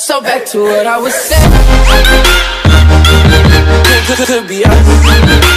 So back to what I was saying. Could, could, could be us.